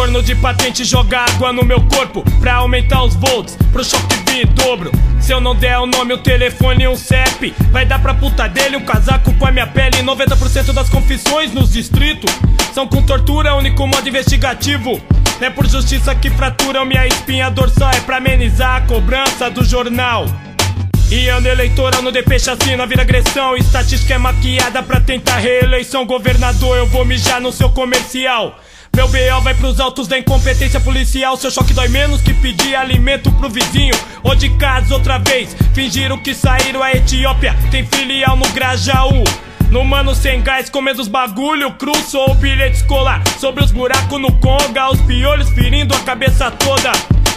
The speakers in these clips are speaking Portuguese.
ano de patente joga água no meu corpo Pra aumentar os volts, pro choque vir dobro. Se eu não der o nome, o telefone e um CEP Vai dar pra puta dele um casaco com a minha pele. 90% das confissões nos distritos São com tortura, único modo investigativo. É por justiça que fraturam minha espinha dorsal É pra amenizar a cobrança do jornal. E ano eleitoral no DP chacina vira agressão. Estatística é maquiada pra tentar reeleição. Governador, eu vou mijar no seu comercial meu BO vai pros altos da incompetência policial. Seu choque dói menos que pedir alimento pro vizinho. Ou de casa outra vez, fingiram que saíram a Etiópia. Tem filial no Grajaú. No mano sem gás, comendo os bagulho cru, sou o bilhete escolar. Sobre os buracos no conga, os piolhos ferindo a cabeça toda.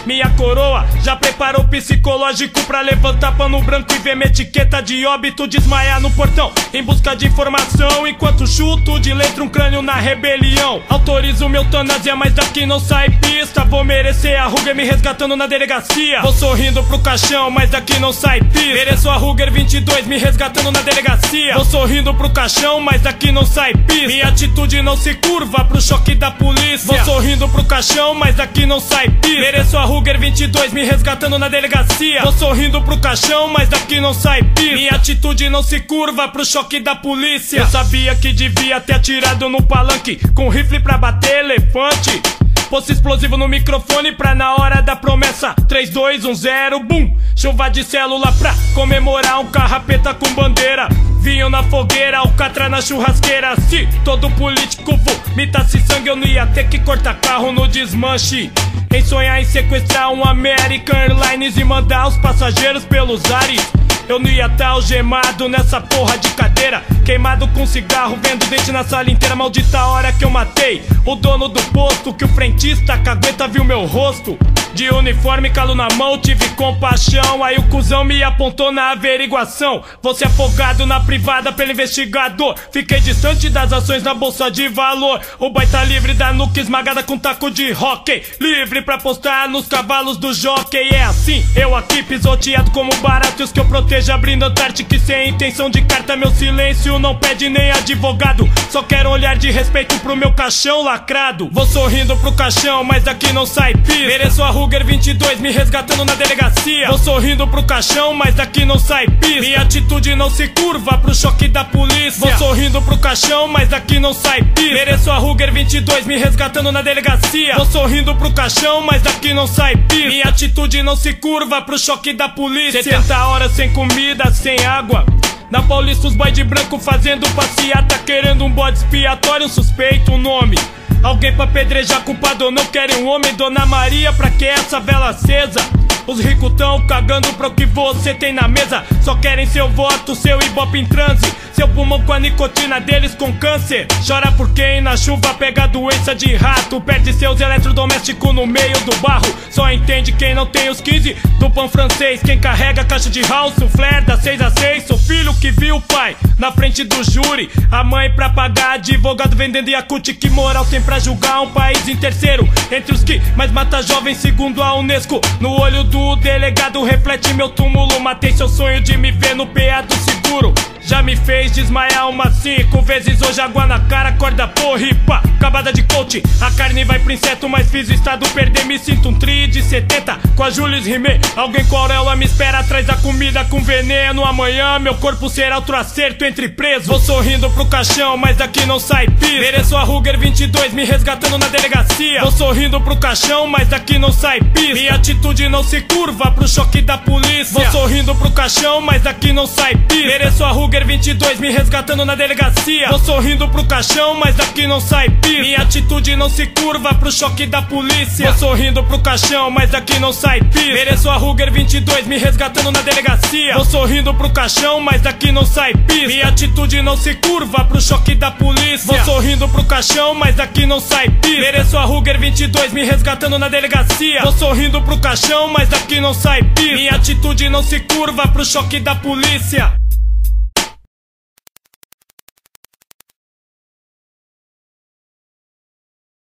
Minha coroa já preparou psicológico pra levantar pano branco e ver minha etiqueta de óbito desmaiar no portão em busca de informação. Enquanto chuto de letra um crânio na rebelião. Autorizo meu eutanásia, mas daqui não sai pista. Vou merecer a Ruger me resgatando na delegacia. Vou sorrindo pro caixão, mas daqui não sai pista. Mereço a Ruger 22 me resgatando na delegacia. Vou sorrindo pro caixão, mas daqui não sai pista. Minha atitude não se curva pro choque da polícia. Vou sorrindo pro caixão, mas daqui não sai pista. Mereço a Ruger 22 me resgatando na delegacia. Tô sorrindo pro caixão, mas daqui não sai pista. Minha atitude não se curva pro choque da polícia. Eu sabia que devia ter atirado no palanque com rifle pra bater elefante. Poço explosivo no microfone pra na hora da promessa 3, 2, 1, 0, bum Chuva de célula pra comemorar um carrapeta com bandeira Vinho na fogueira, alcatra na churrasqueira. Se todo político vomitasse sangue eu não ia ter que cortar carro no desmanche. Em sonhar em sequestrar um American Airlines e mandar os passageiros pelos ares. Eu não ia estar tá algemado nessa porra de cadeira Queimado com cigarro, vendo dente na sala inteira Maldita hora que eu matei o dono do posto Que o frentista cagueta viu meu rosto de uniforme, calo na mão, tive compaixão. Aí o cuzão me apontou na averiguação. Você afogado na privada pelo investigador. Fiquei distante das ações na bolsa de valor. O boy tá livre da nuca esmagada com taco de hockey. Livre pra postar nos cavalos do jockey. É assim, eu aqui pisoteado como barato. Os que eu protejo abrindo Antártica sem intenção de carta. Meu silêncio não pede nem advogado. Só quero olhar de respeito pro meu caixão lacrado. Vou sorrindo pro caixão, mas daqui não sai piso. Mereço a Ruger 22 me resgatando na delegacia. Vou sorrindo pro caixão, mas daqui não sai pista. Minha atitude não se curva pro choque da polícia. Vou sorrindo pro caixão, mas daqui não sai pista. Mereço a Ruger 22 me resgatando na delegacia. Vou sorrindo pro caixão, mas daqui não sai pista. Minha atitude não se curva pro choque da polícia. 70 horas sem comida, sem água. Na Paulista os boy de branco fazendo passeata Querendo um bode expiatório, suspeito um nome Alguém pra pedrejar culpado não querem um homem Dona Maria, pra que essa vela acesa? Os ricos tão cagando pro que você tem na mesa. Só querem seu voto, seu ibope em transe. Seu pulmão com a nicotina deles com câncer. Chora por quem na chuva pega doença de rato. Perde seus eletrodomésticos no meio do barro. Só entende quem não tem os 15 do pão francês Quem carrega caixa de house, o flare da 6 a 6 Sou filho que viu o pai na frente do júri. A mãe pra pagar advogado vendendo Yakut. Que moral tem pra julgar um país em terceiro? Entre os que mais mata jovens segundo a Unesco. No olho do o delegado reflete meu túmulo. Matei seu sonho de me ver no PA do seguro. Já me fez desmaiar umas cinco vezes. Hoje água na cara, corda porripa Acabada de coach, a carne vai pro inseto Mas fiz o estado perder, me sinto um tri de 70 Com a Julius rimei, alguém com a auréola me espera Atrás da comida com veneno. Amanhã meu corpo será outro acerto entre presos. Vou sorrindo pro caixão, mas daqui não sai piso. Mereço a Ruger 22 me resgatando na delegacia. Vou sorrindo pro caixão, mas daqui não sai piso. Minha atitude não se curva pro choque da polícia. Vou sorrindo pro caixão, mas daqui não sai piso. Mereço a Ruger 22 me resgatando na delegacia. Tô sorrindo pro caixão, mas daqui não sai pista. Minha atitude não se curva pro choque da polícia. Tô sorrindo pro caixão, mas daqui não sai pista. Mereço a Ruger 22 me resgatando na delegacia. Tô sorrindo pro caixão, mas daqui não sai pista. Minha atitude não se curva pro choque da polícia. Tô sorrindo pro caixão, mas daqui não sai pista. Mereço a Ruger 22 me resgatando na delegacia. Tô sorrindo pro caixão, mas daqui não sai pista. Minha atitude não se curva pro choque da polícia.